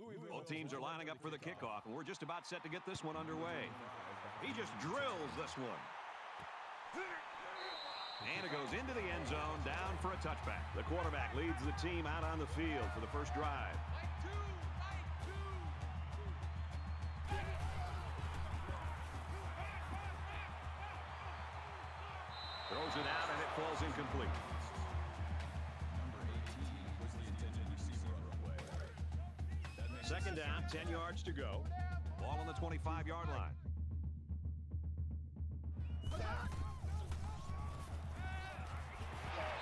Both teams are lining up for the kickoff, and we're just about set to get this one underway. He just drills this one. And it goes into the end zone, down for a touchback. The quarterback leads the team out on the field for the first drive. Throws it out, and it falls incomplete. Second down, 10 yards to go. Ball on the 25-yard line.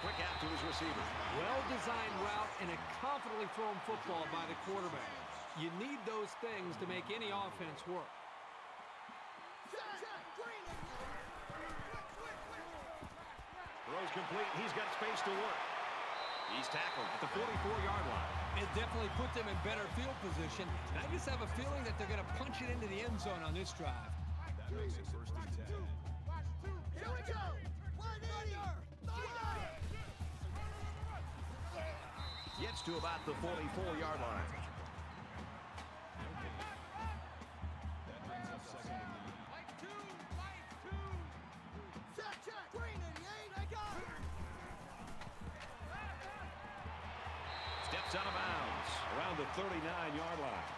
Quick out to his receiver. Well-designed route and a confidently thrown football by the quarterback. You need those things to make any offense work. Throws complete. He's got space to work. He's tackled at the 44-yard line. It definitely put them in better field position. And I just have a feeling that they're going to punch it into the end zone on this drive. That makes it first and 10. Here we go! 180! Gets to about the 44-yard line. That brings up second the 39-yard line.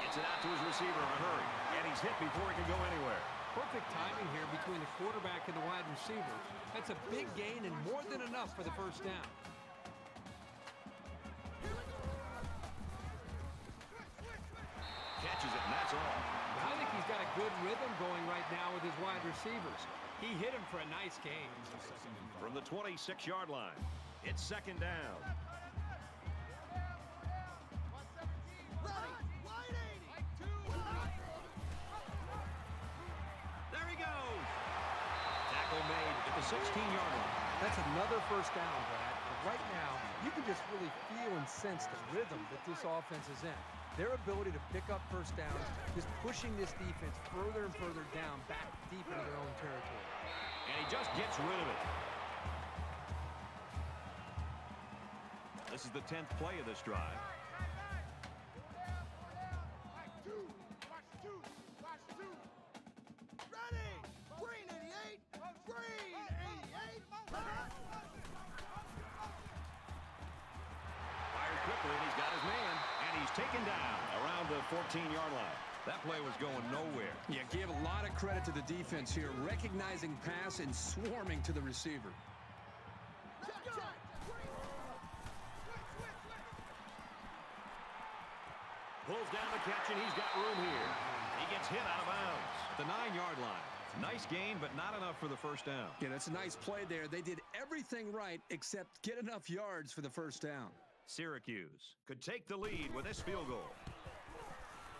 Gets it out to his receiver in a hurry. And he's hit before he can go anywhere. Perfect timing here between the quarterback and the wide receiver. That's a big gain and more than enough for the first down. Catches it, and that's all. I think he's got a good rhythm going right now with his wide receivers. He hit him for a nice gain. Second and From the 26-yard line, it's second down. Ready! 180! There he goes. Tackle made at the 16-yard line. That's another first down, Brad. But right now, you can just really feel and sense the rhythm that this offense is in. Their ability to pick up first downs, just pushing this defense further and further down, back deep into their own territory. And he just gets rid of it. This is the 10th play of this drive. And he's taken down around the 14-yard line. That play was going nowhere. Yeah, give a lot of credit to the defense here, recognizing pass and swarming to the receiver. Check, check! Pulls down the catch, and he's got room here. He gets hit out of bounds at the nine-yard line. Nice gain, but not enough for the first down. Yeah, that's a nice play there. They did everything right except get enough yards for the first down. Syracuse could take the lead with this field goal.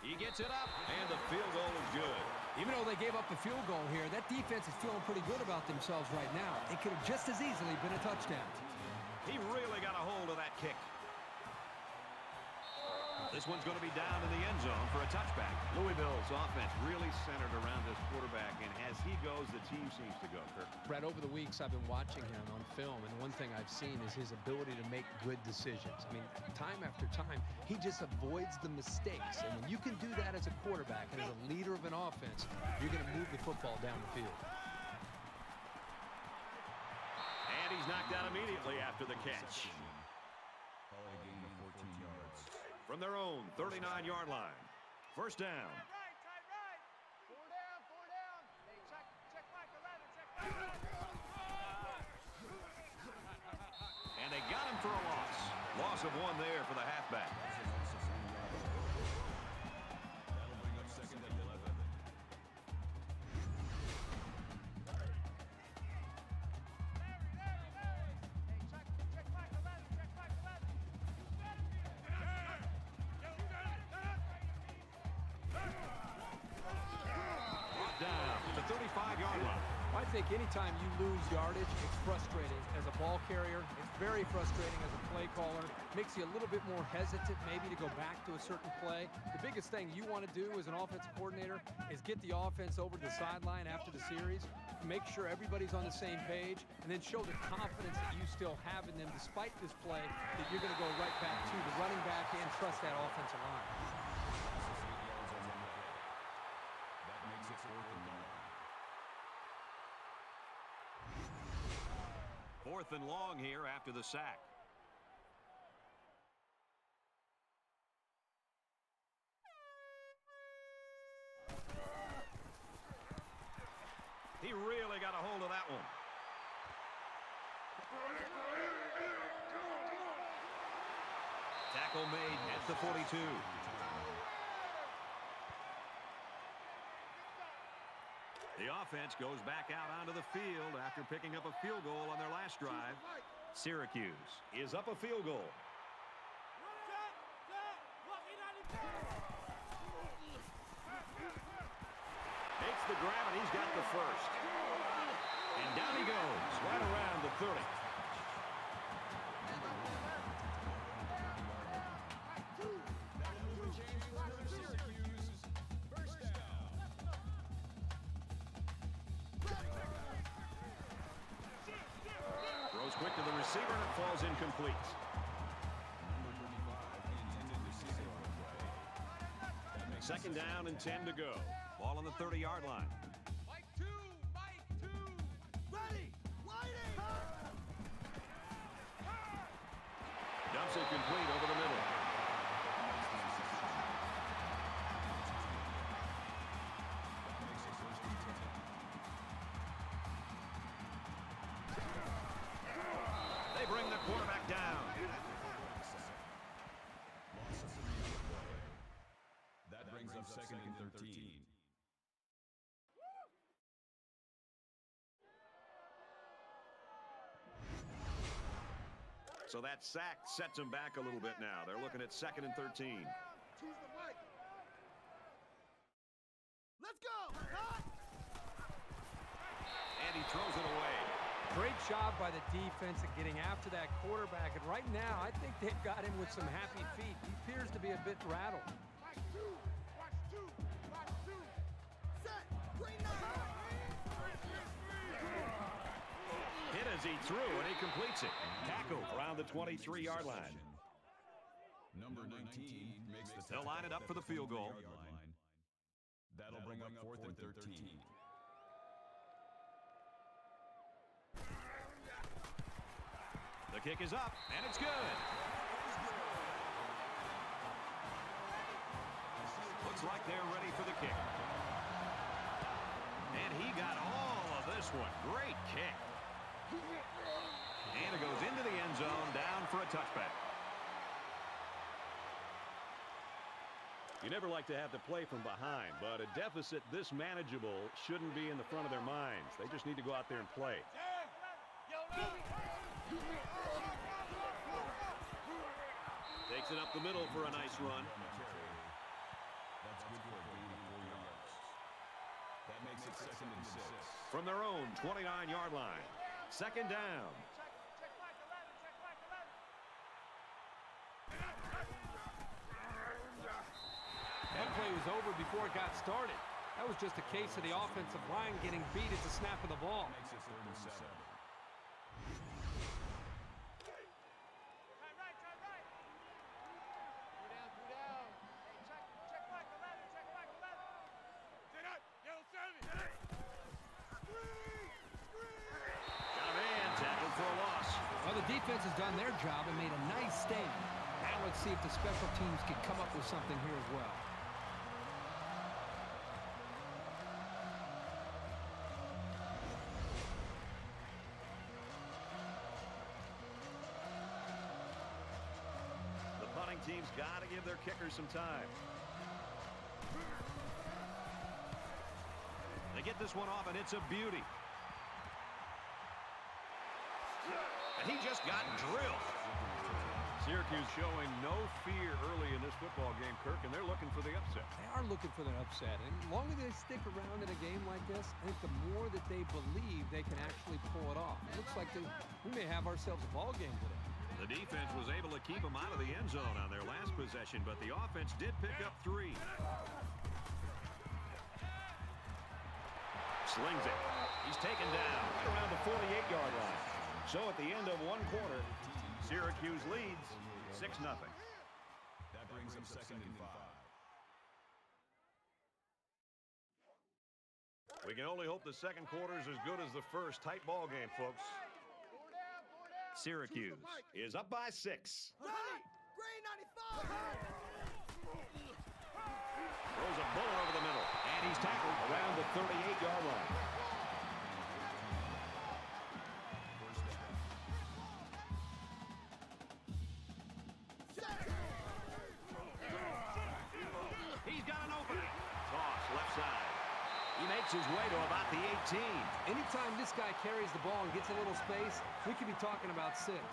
He gets it up, and the field goal is good. Even though they gave up the field goal here, that defense is feeling pretty good about themselves right now. It could have just as easily been a touchdown. He really got a hold of that kick. This one's going to be down in the end zone for a touchback. Louisville's offense really centered around this quarterback, and as he goes, the team seems to go, Kirk. Brad, over the weeks, I've been watching him on film, and one thing I've seen is his ability to make good decisions. I mean, time after time, he just avoids the mistakes. And when you can do that as a quarterback and as a leader of an offense, you're going to move the football down the field. And he's knocked out immediately after the catch. Call it a gain of 14 yards. From their own 39-yard line. First down. right, tight right. Four down, four down. Hey, check, check Mike 11, check Mike 11. And they got him for a loss. Loss of one there for the halfback. Think anytime you lose yardage, it's frustrating as a ball carrier. It's very frustrating as a play caller. Makes you a little bit more hesitant maybe to go back to a certain play. The biggest thing you want to do as an offensive coordinator is get the offense over to the sideline after the series, make sure everybody's on the same page, and then show the confidence that you still have in them despite this play that you're going to go right back to the running back and trust that offensive line. That makes it fourth and long. Fourth and long here after the sack. He really got a hold of that one. Tackle made at the 42. The offense goes back out onto the field after picking up a field goal on their last drive. Syracuse is up a field goal. Makes the grab, and he's got the first. And down he goes, right around the 30. Receiver, and it falls incomplete. Second down and 10 to go. Ball on the 30-yard line. So that sack sets them back a little bit now. They're looking at second and 13. Choose the mic. Let's go! And he throws it away. Great job by the defense at getting after that quarterback. And right now, I think they've got him with some happy feet. He appears to be a bit rattled. As he threw, and he completes it. Tackle around the 23-yard line. Number 19 makes the They'll line it up for the field goal. That'll bring up fourth and 13. The kick is up, and it's good. Looks like they're ready for the kick. And he got all of this one. Great kick. And it goes into the end zone, down for a touchback. You never like to have to play from behind, but a deficit this manageable shouldn't be in the front of their minds. They just need to go out there and play. Takes it up the middle for a nice run. That's good for yards. That makes it second and six. From their own 29-yard line. Second down. Check, check Mike eleven, check Mike eleven. That play was over before it got started. That was just a case of the offensive line getting beat at the snap of the ball. Makes it third and seven. Try right, try right. Two down, two down. Hey, check, check Mike eleven, check Mike eleven. Sit up, yellow seven. Got a man tackled for a loss. Well, the defense has done their job and made a nice stand. Now let's see if the special teams can come up with something here as well. The punting team's got to give their kicker some time. They get this one off, and it's a beauty. And he just got drilled. Syracuse showing no fear early in this football game, Kirk, and they're looking for the upset. They are looking for the upset. And the longer they stick around in a game like this, I think the more that they believe they can actually pull it off. It looks like they, we may have ourselves a ball game today. The defense was able to keep them out of the end zone on their last possession, but the offense did pick up three. Slings it. He's taken down right around the 48-yard line. So at the end of one quarter, Syracuse leads 6-0. That brings up second and five. We can only hope the second quarter is as good as the first. Tight ball game, folks. Syracuse is up by six. Ready! Green 95! Throws a bullet over the middle. And he's tackled around the 38-yard line. His way to about the 18. Anytime this guy carries the ball and gets a little space, we could be talking about six.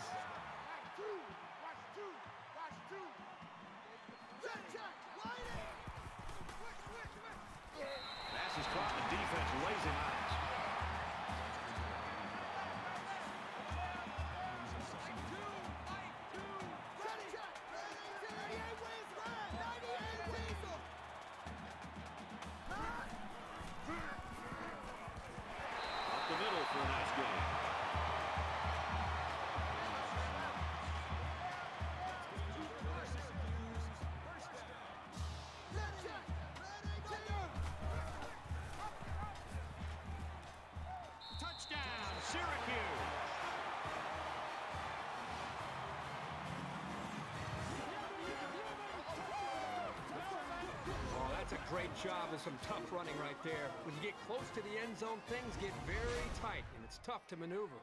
That's a great job of some tough running right there. When you get close to the end zone, things get very tight, and it's tough to maneuver.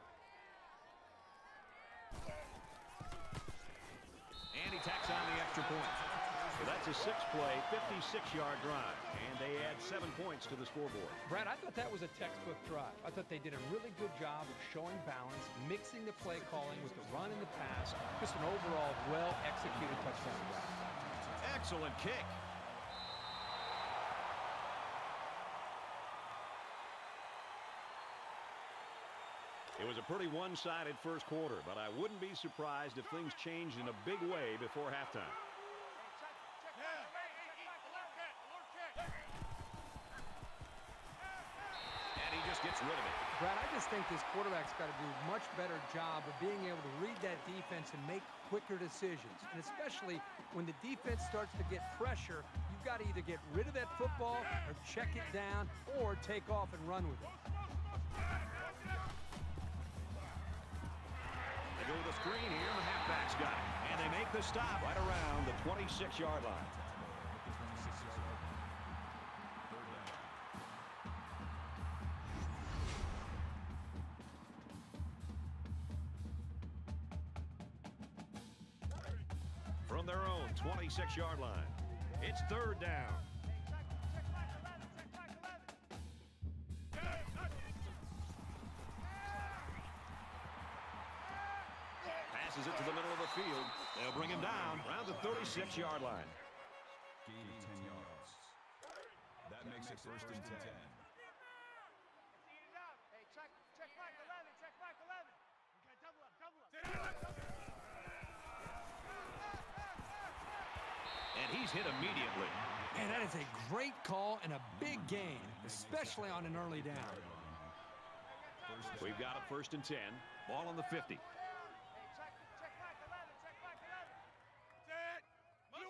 And he tacks on the extra point. So that's a six-play, 56-yard drive. And they add seven points to the scoreboard. Brad, I thought that was a textbook drive. I thought they did a really good job of showing balance, mixing the play calling with the run and the pass. Just an overall well-executed touchdown drive. Excellent kick. A pretty one-sided first quarter, but I wouldn't be surprised if things changed in a big way before halftime. And he just gets rid of it. Brad, I just think this quarterback's got to do a much better job of being able to read that defense and make quicker decisions. And especially when the defense starts to get pressure, you've got to either get rid of that football or check it down or take off and run with it. Go to the screen here, the halfback's got it. And they make the stop right around the 26-yard line. From their own 26-yard line, it's third down. Field. They'll bring him down around the 36-yard line. Gain 10 yards. That makes it first and 10. Ease it out. Hey, check, check back 11. Check back 11. Okay, double up, double up. And he's hit immediately. Man, that is a great call and a big gain, especially on an early down. We've got a first and 10. Ball on the 50. Hey, check, check back 11. Check back 11. Set. Motion,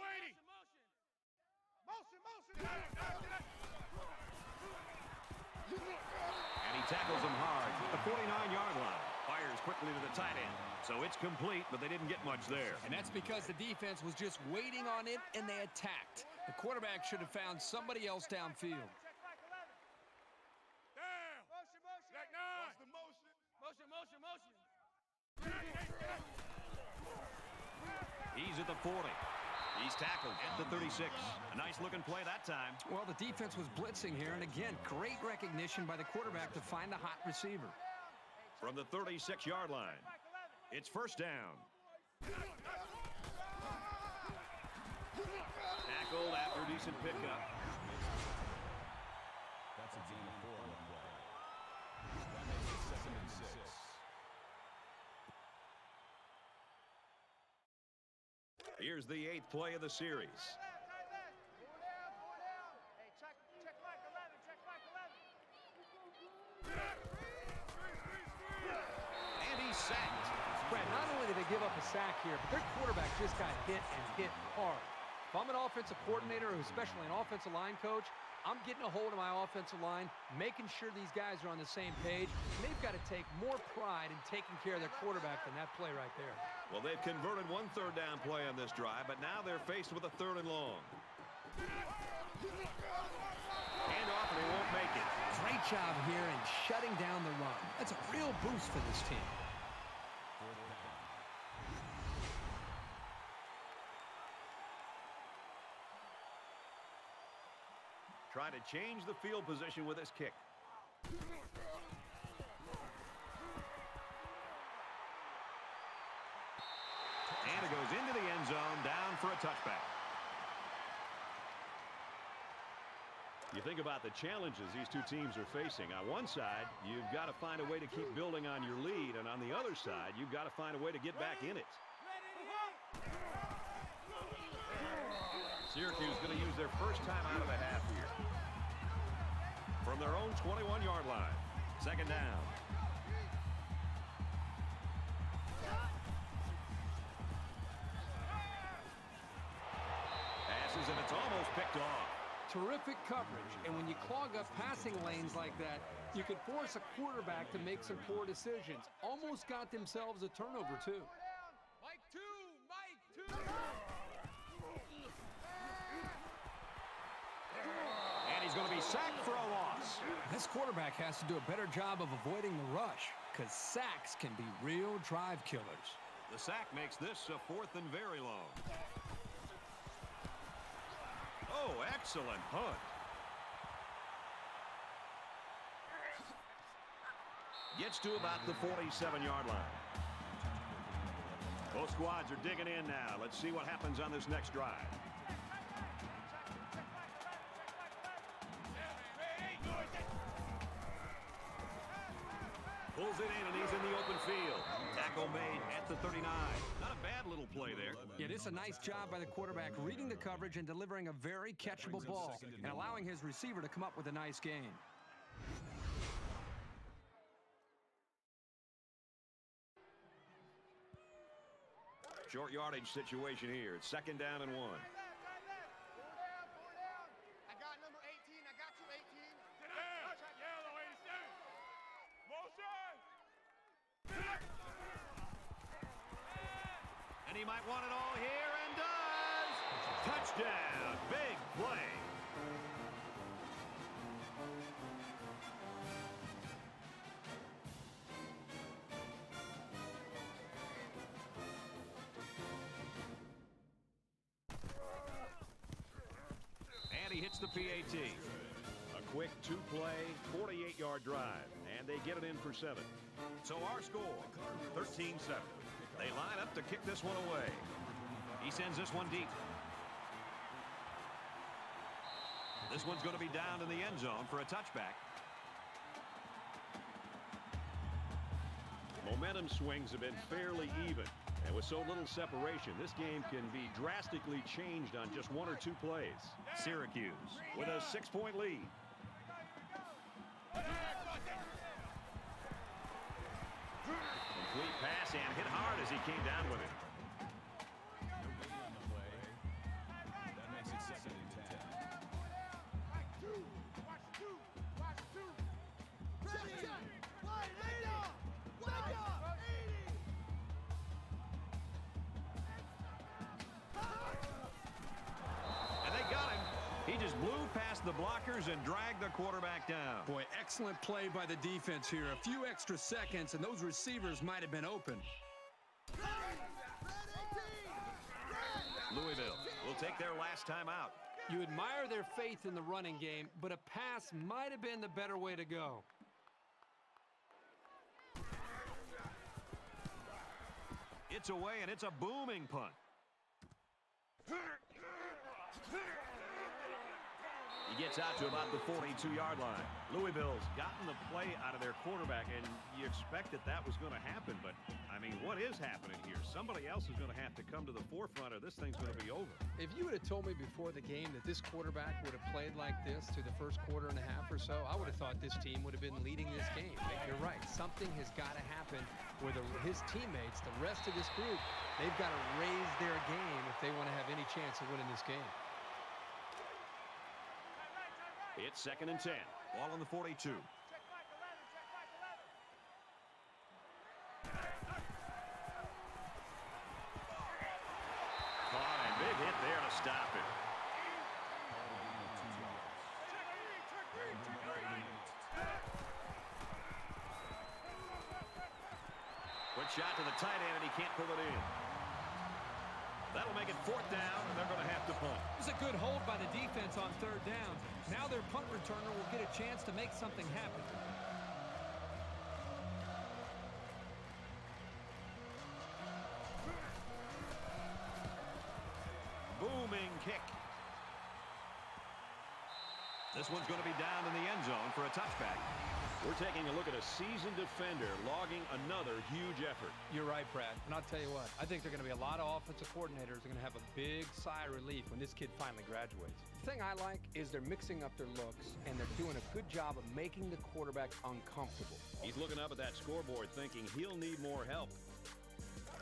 motion, motion. Motion, And he tackles him hard at the 49-yard line. Fires quickly to the tight end. So it's complete, but they didn't get much there. And that's because the defense was just waiting on it and they attacked. The quarterback should have found somebody else downfield. Check back 11. Down. Motion, motion. Check nine. The motion? Motion, motion, motion. He's at the 40. He's tackled at the 36. A nice looking play that time. Well, the defense was blitzing here, and again, great recognition by the quarterback to find the hot receiver. From the 36-yard line, it's first down. Tackled after decent pickup. That's a of four on play. That makes it and six. Here's the eighth play of the series. Give up a sack here, but their quarterback just got hit and hit hard. If I'm an offensive coordinator, or especially an offensive line coach, I'm getting a hold of my offensive line, making sure these guys are on the same page. They've got to take more pride in taking care of their quarterback than that play right there. Well, they've converted one third down play on this drive, but now they're faced with a third and long. Hand off, and he won't make it. Great job here in shutting down the run. That's a real boost for this team. Trying to change the field position with his kick. And it goes into the end zone, down for a touchback. You think about the challenges these two teams are facing. On one side, you've got to find a way to keep building on your lead, and on the other side, you've got to find a way to get back in it. Syracuse is going to use their first time out of the half here. From their own 21-yard line. Second down. Passes, and it's almost picked off. Terrific coverage, and when you clog up passing lanes like that, you can force a quarterback to make some poor decisions. Almost got themselves a turnover, too. Four down. Mike two, Mike two. And he's going to be sacked for a loss. This quarterback has to do a better job of avoiding the rush because sacks can be real drive killers. The sack makes this a fourth and very long. Oh, excellent punt. Gets to about the 47-yard line. Both squads are digging in now. Let's see what happens on this next drive. Pulls it in, and he's in the open field. Tackle made at the 39. Not a bad little play there. Yeah, it's a nice job by the quarterback reading the coverage and delivering a very catchable ball and allowing his receiver to come up with a nice gain. Short yardage situation here. It's second down and one. For seven. So our score, 13-7. They line up to kick this one away. He sends this one deep. This one's going to be down in the end zone for a touchback. Momentum swings have been fairly even. And with so little separation, this game can be drastically changed on just one or two plays. Syracuse with a six-point lead. And hit hard as he came down with it. No gain on the play. That makes it second and ten. Mike two. Watch two. Watch two. Check, check. Wide, later. Wide up. 80. And they got him. He just blew past the blockers and dragged the quarterback down. Boy, excellent play by the defense here. A few extra seconds, and those receivers might have been open. Red 18. Red. Louisville will take their last time out. You admire their faith in the running game, but a pass might have been the better way to go. It's away, and it's a booming punt. He gets out to about the 42-yard line. Louisville's gotten the play out of their quarterback, and you expect that that was going to happen. But, I mean, what is happening here? Somebody else is going to have to come to the forefront or this thing's going to be over. If you would have told me before the game that this quarterback would have played like this through the first quarter and a half or so, I would have thought this team would have been leading this game. But you're right. Something has got to happen where the, his teammates, the rest of this group, they've got to raise their game if they want to have any chance of winning this game. It's second and 10. Ball on the 42. Check Mike 11, check Mike 11. Fine. Big hit there to stop it. Quick shot to the tight end, and he can't pull it in. That'll make it fourth down, and they're going to have to punt. It was a good hold by the defense on third down. Now their punt returner will get a chance to make something happen. We're taking a look at a seasoned defender logging another huge effort. You're right, Brad. And I'll tell you what, I think there are going to be a lot of offensive coordinators that are going to have a big sigh of relief when this kid finally graduates. The thing I like is they're mixing up their looks, and they're doing a good job of making the quarterback uncomfortable. He's looking up at that scoreboard thinking he'll need more help.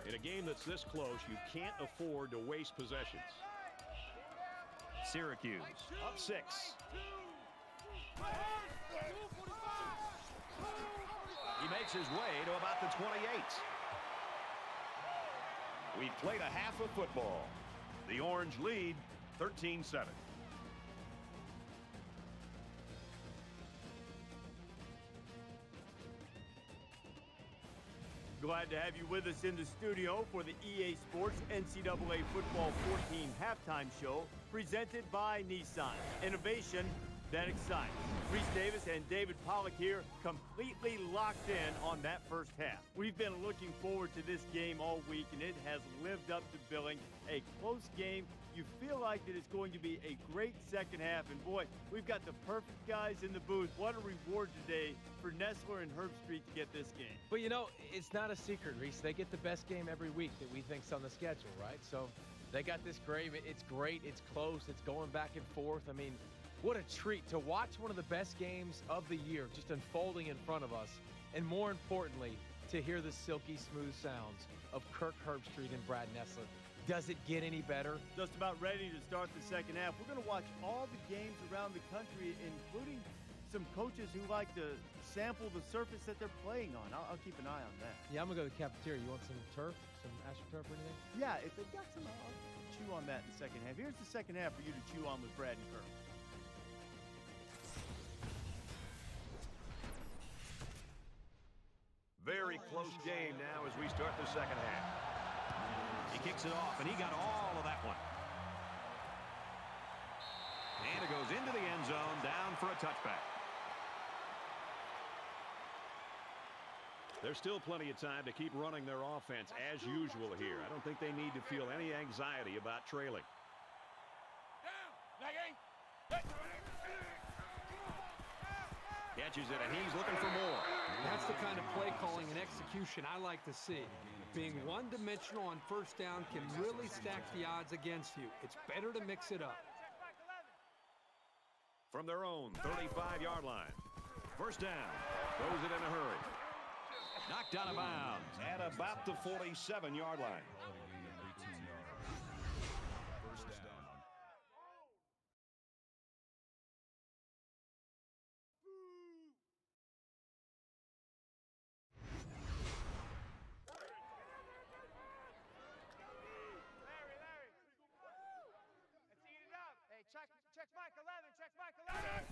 In a game that's this close, you can't afford to waste possessions. Syracuse up six. Makes his way to about the 28. We've played a half of football. The Orange lead 13-7. Glad to have you with us in the studio for the EA Sports NCAA Football 14 halftime show presented by Nissan. Innovation that excites. Reese Davis and David Pollack here completely locked in on that first half. We've been looking forward to this game all week and it has lived up to billing. A close game. You feel like that it's going to be a great second half. And boy, we've got the perfect guys in the booth. What a reward today for Nessler and Herb Street to get this game. But you know, it's not a secret, Reese. They get the best game every week that we think's on the schedule, right? So they got this great. It's great. It's close. It's going back and forth. I mean, what a treat to watch one of the best games of the year just unfolding in front of us. And more importantly, to hear the silky smooth sounds of Kirk Herbstreit and Brad Nessler. Does it get any better? Just about ready to start the second half. We're going to watch all the games around the country, including some coaches who like to sample the surface that they're playing on. I'll, I'll keep an eye on that. Yeah, I'm going to go to the cafeteria. You want some turf? Some AstroTurf or anything? Yeah, if they've got some, I'll chew on that in the second half. Here's the second half for you to chew on with Brad and Kirk. Very close game now as we start the second half. He kicks it off, and he got all of that one. And it goes into the end zone, down for a touchback. There's still plenty of time to keep running their offense as usual here. I don't think they need to feel any anxiety about trailing. Catches it, and he's looking for more. That's the kind of play calling and execution I like to see. Being one-dimensional on first down can really stack the odds against you. It's better to mix it up. From their own 35-yard line. First down. Throws it in a hurry. Knocked out of bounds at about the 47-yard line. First down. Larry, Larry. Let's eat it up. Hey, check, check Mike 11, check Mike 11.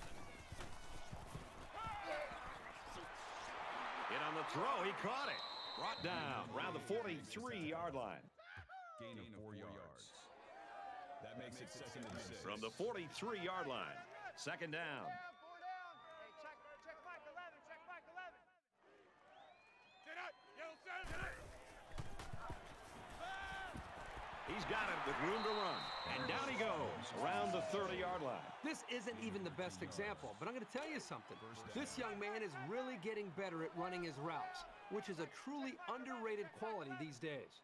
In on the throw. He caught it. Brought down around the 43-yard line. Gain of four yards. That makes it second and six. From the 43-yard line. Second down. Hey, check, check Mike 11, check Mike 11. Get up, yellow center. He's got it with room to run. And down he goes around the 30-yard line. This isn't even the best example, but I'm going to tell you something. This young man is really getting better at running his routes, which is a truly underrated quality these days.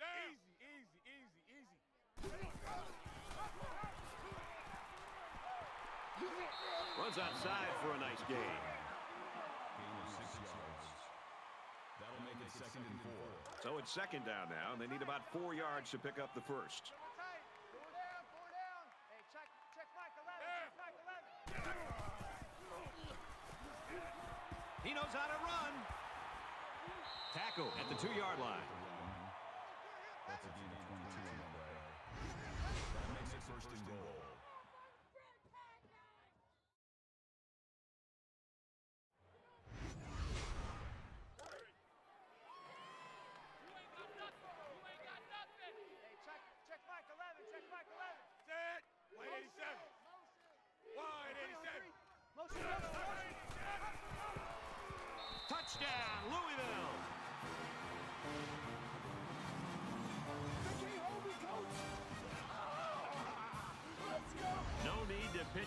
Easy, easy, easy, easy. Runs outside for a nice gain. Gain of six yards. That'll make it second and four. So it's second down now, and they need about four yards to pick up the first. Tight. Four down, four down. Hey, check, check Mike 11. Check Mike 11. He knows how to run. Tackle at the two-yard line. That's a 22 on the play. That makes it first and goal.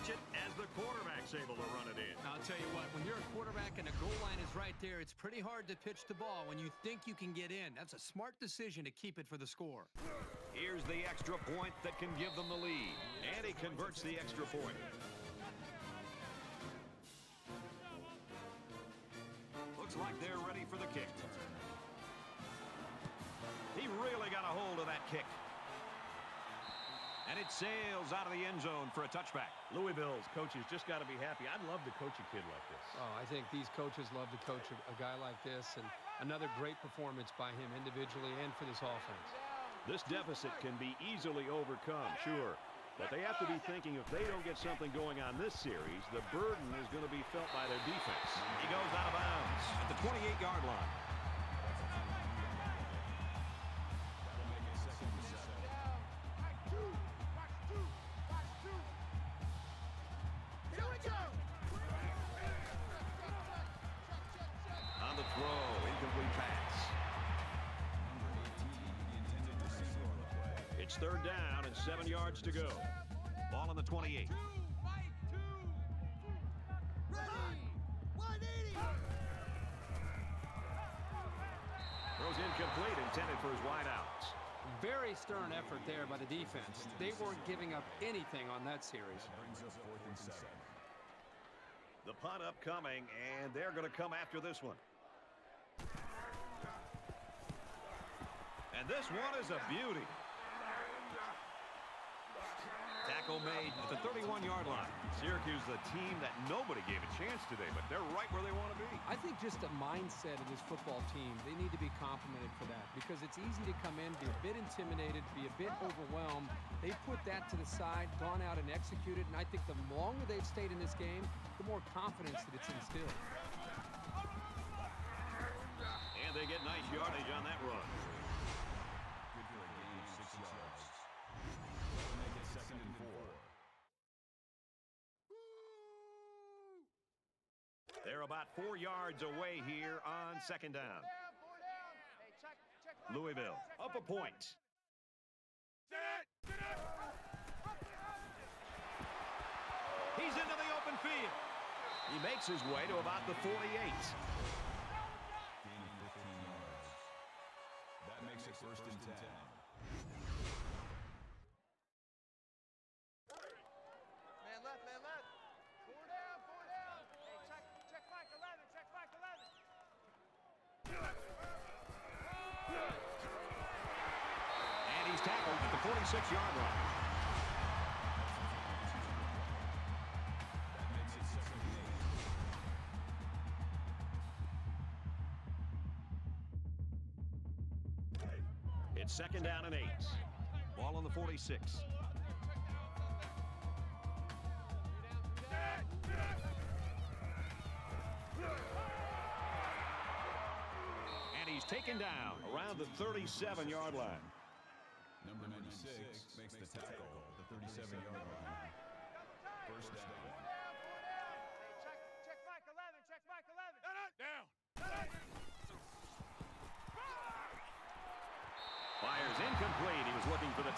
Need it as the quarterback's able to run it in. I'll tell you what, when you're a quarterback and the goal line is right there, it's pretty hard to pitch the ball when you think you can get in. That's a smart decision to keep it for the score. Here's the extra point that can give them the lead. And he converts the extra point. Looks like they're ready for the kick. He really got a hold of that kick. And it sails out of the end zone for a touchback. Louisville's coaches just got to be happy. I'd love to coach a kid like this. Oh, I think these coaches love to coach a, a guy like this, and another great performance by him individually and for this offense. This deficit can be easily overcome, sure. But they have to be thinking if they don't get something going on this series, the burden is going to be felt by their defense. He goes out of bounds at the 28-yard line. Third down and seven yards to go. Ball on the 28. Mike 2. Ready. 180. Throws incomplete, intended for his wideouts. Very stern effort there by the defense. They weren't giving up anything on that series. That brings us fourth and seven. The punt upcoming, and they're going to come after this one. And this one is a beauty. Tackle made at the 31-yard line. Syracuse, is a team that nobody gave a chance today, but they're right where they want to be. I think just a mindset of this football team, they need to be complimented for that because it's easy to come in, be a bit intimidated, be a bit overwhelmed. They put that to the side, gone out and executed, and I think the longer they've stayed in this game, the more confidence that it's instilled. And they get nice yardage on that run. Good for a gain of six yards. That'll make it second and four. They're about four yards away here on second down. Down, four down. Hey, check, check Mike Louisville up a point. Sit. Sit up. He's into the open field. He makes his way to about the 48. Gain 15 yards. That makes it first and 10. Man left, man left. Four down, four down. Hey, check, check Mike 11. Check Mike 11. And he's tackled 46-yard line. It's second down and eight. Ball on the 46. And he's taken down around the 37-yard line.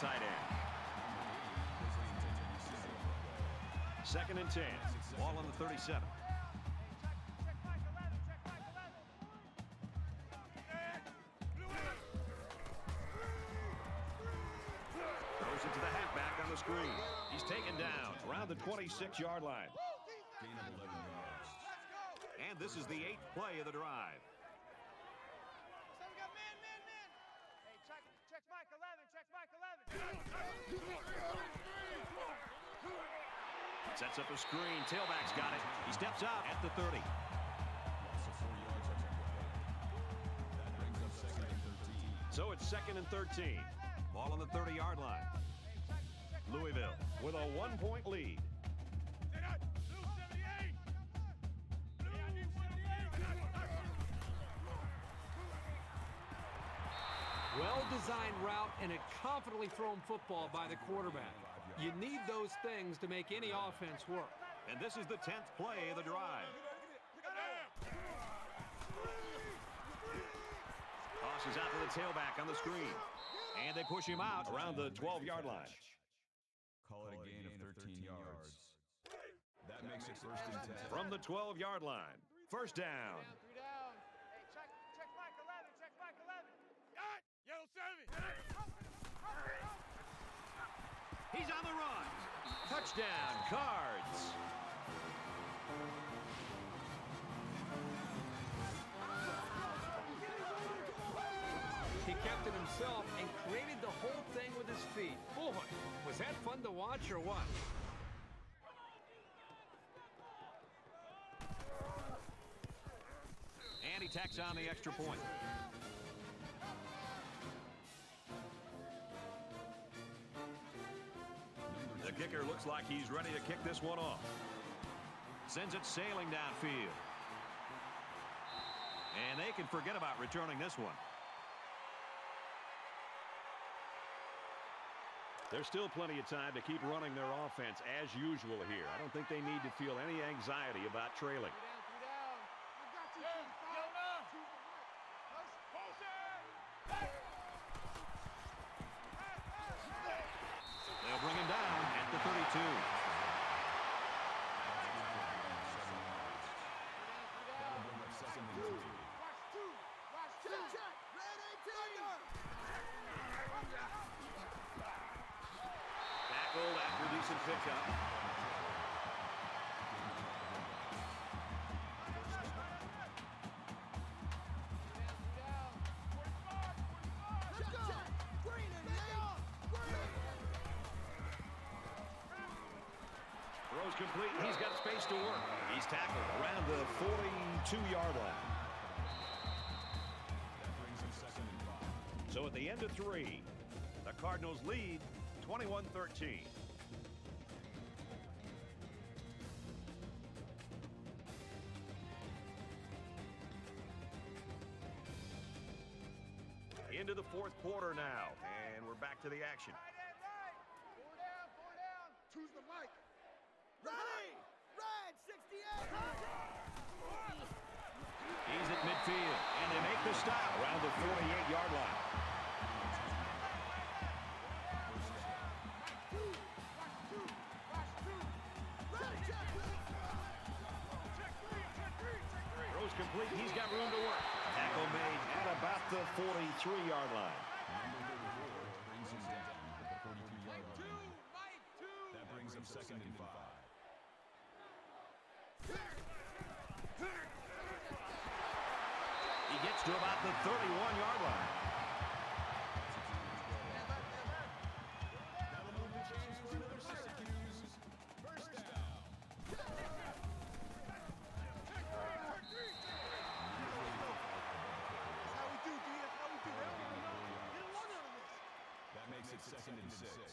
tight end. Second and 10. Ball on the 37. screen. He's taken down around the 26-yard line. And this is the eighth play of the drive. Sets up a screen. Tailback's got it. He steps out at the 30. Loss of four yards on that play. That brings up second and 13. So it's second and 13. Ball on the 30-yard line. Louisville with a one-point lead. Well-designed route and a confidently thrown football by the quarterback. You need those things to make any offense work. And this is the 10th play of the drive. Tosses out to the tailback on the screen. And they push him out around the 12-yard line. Call it a gain of 13 yards. That makes it first and 10. From the 12-yard line. First down. Down. Hey, check, check Mike 11, check Mike 11. Yellow 7. He's on the run. Touchdown, Cards. He kept it himself and created the whole thing with his feet. Boy, was that fun to watch or what? And he tacks on the extra point. Kicker looks like he's ready to kick this one off. Sends it sailing downfield. And they can forget about returning this one. There's still plenty of time to keep running their offense as usual here. I don't think they need to feel any anxiety about trailing. Complete. He's got space to work. He's tackled around the 42-yard line. So at the end of three, the Cardinals lead 21-13. Into the fourth quarter now, and we're back to the action. Right end, right. Four down, four down. Choose the mic. Ready. Red 68. He's at midfield, and they make the stop around the 48-yard line. Throws complete. He's got room to work. Tackle made at about the 43-yard line. Number 34 brings him down at the 42-yard line. That brings him second and five. He gets to about the 31-yard line. That'll move the chains for another Syracuse. First down. How we do, D? That's how we do. They don't even know. They don't want none of this. That makes it second and six.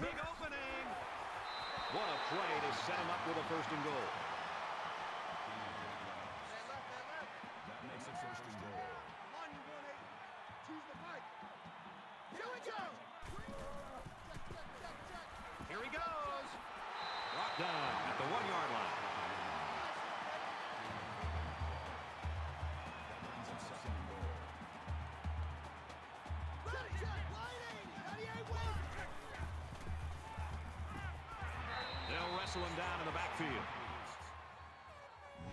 Big opening. What a play to set him up with a first and goal. Him down in the backfield.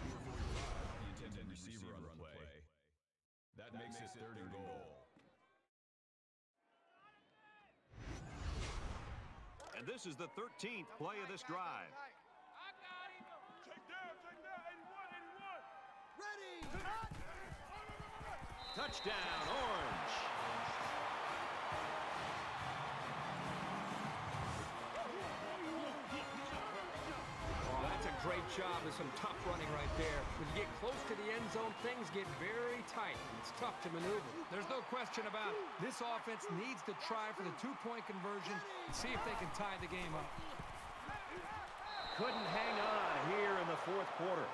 The intended receiver on the play. That makes it third and goal. And this is the 13th play of this drive. I got him. Check down, check down. 81, 81. Ready. Touchdown, Orange. Great job of some tough running right there. When you get close to the end zone, things get very tight, it's tough to maneuver. There's no question about it. This offense needs to try for the two-point conversion and see if they can tie the game up. Couldn't hang on here in the fourth quarter.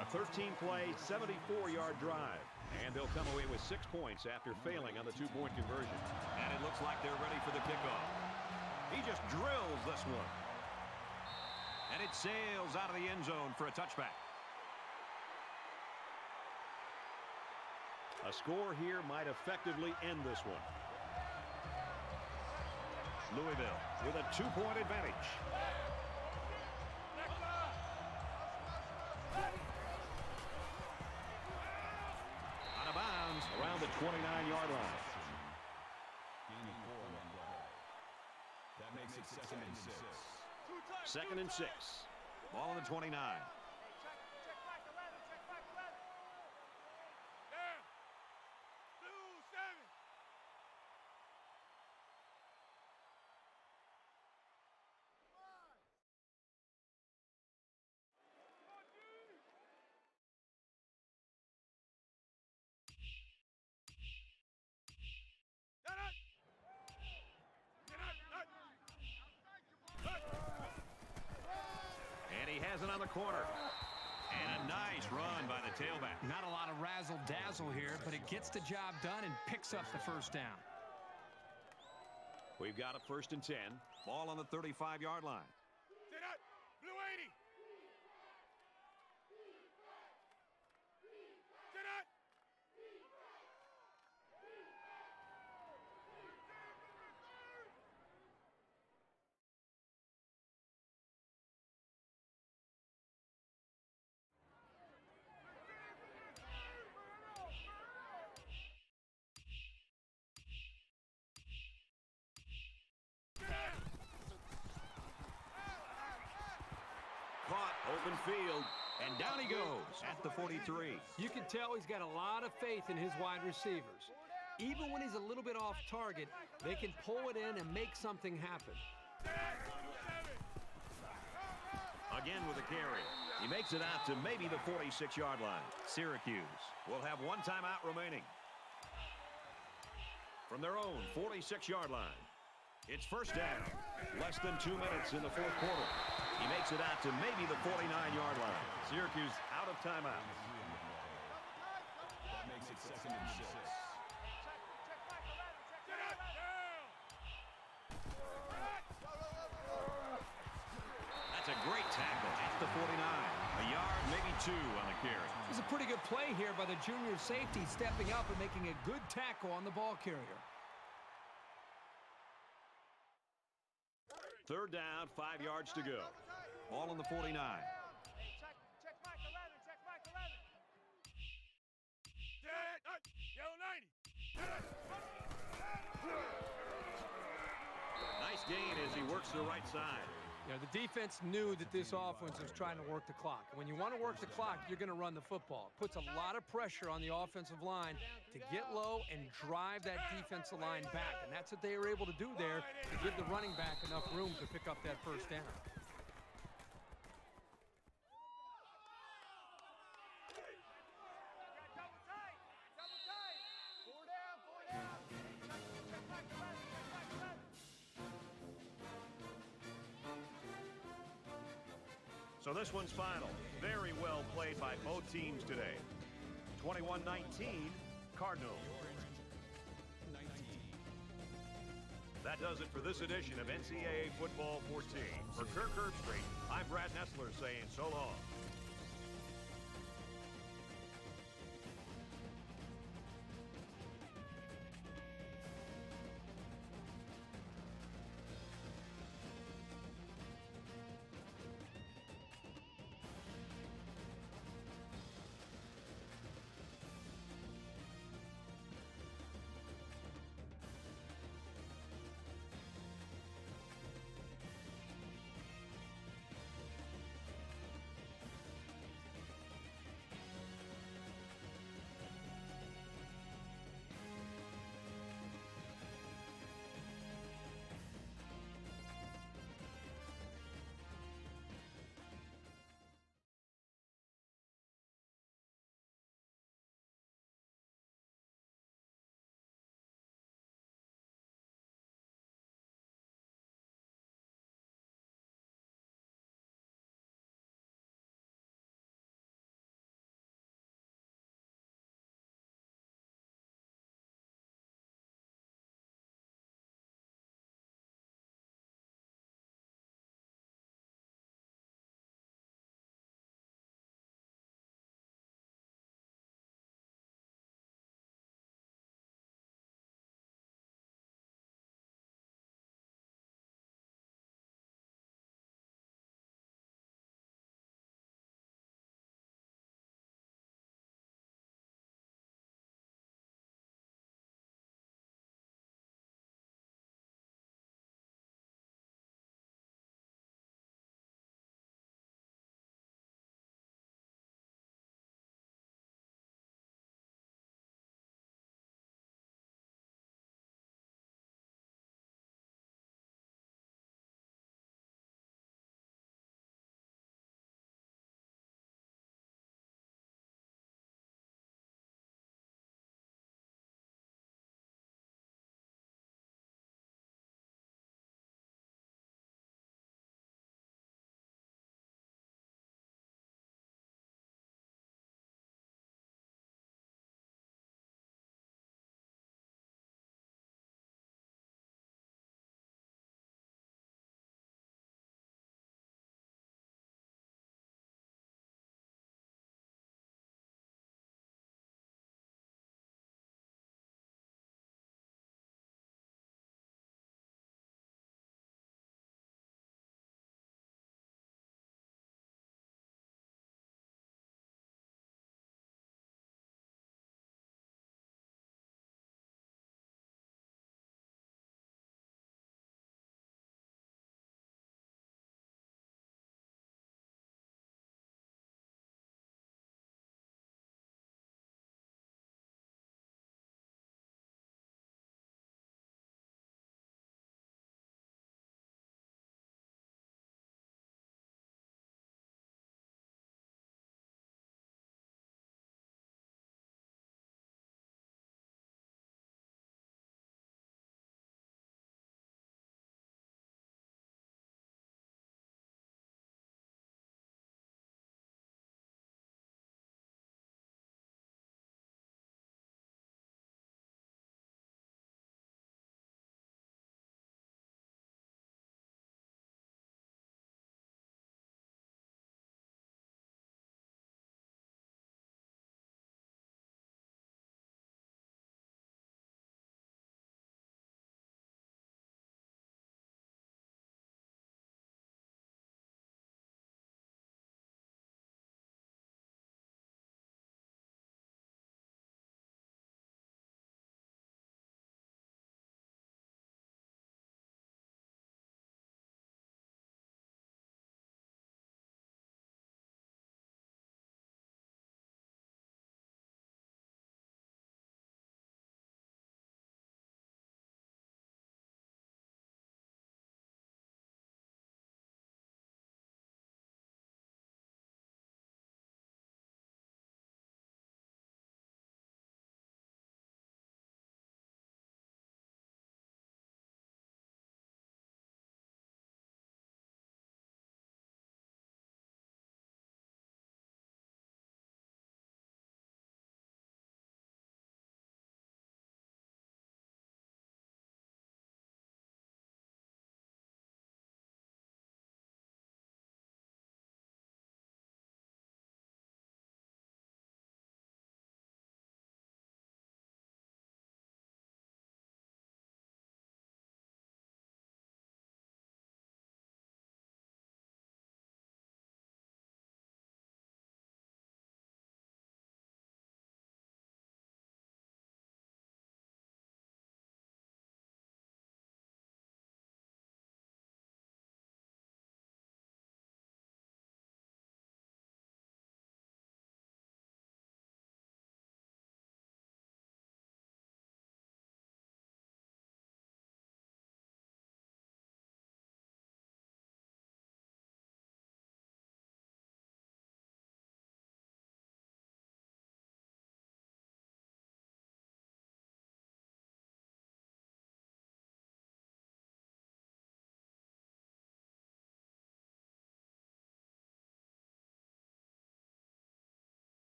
A 13-play, 74-yard drive. And they'll come away with six points after failing on the two-point conversion. And it looks like they're ready for the kickoff. He just drills this one. And it sails out of the end zone for a touchback. A score here might effectively end this one. Louisville with a two-point advantage. Out of bounds around the 29-yard line. That makes it second and six. Second and six. Ball on the 29. Check, check back 11, check back 11. Down. Blue seven. Get out. Get out, out. And he has it on the corner. And a nice run by the tailback. Not a lot of razzle-dazzle here, but it gets the job done and picks up the first down. We've got a first and 10. Ball on the 35-yard line. Get out. Blue 80. Get out. Caught, open field, and down he goes at the 43. You can tell he's got a lot of faith in his wide receivers. Even when he's a little bit off target, they can pull it in and make something happen. Again with a carry. He makes it out to maybe the 46-yard line. Syracuse will have one timeout remaining. From their own 46-yard line. It's first down. Less than two minutes in the fourth quarter. He makes it out to maybe the 49-yard line. Syracuse out of timeout. That makes it second and six. Check back 11, check Get out. Down. That's a great tackle at the 49. A yard, maybe two on the carry. It's a pretty good play here by the junior safety stepping up and making a good tackle on the ball carrier. Third down, five yards to go. Ball on the 49. Check, check back 11, check back 11. Get out. Yellow 90. Nice gain as he works the right side. You know, the defense knew that this offense was trying to work the clock. When you want to work the clock, you're going to run the football. It puts a lot of pressure on the offensive line to get low and drive that defensive line back. And that's what they were able to do there to give the running back enough room to pick up that first down. One's final. Very well played by both teams today. 21-19, Cardinals. That does it for this edition of NCAA Football 14. For Kirk Herbstreit, I'm Brad Nessler saying so long.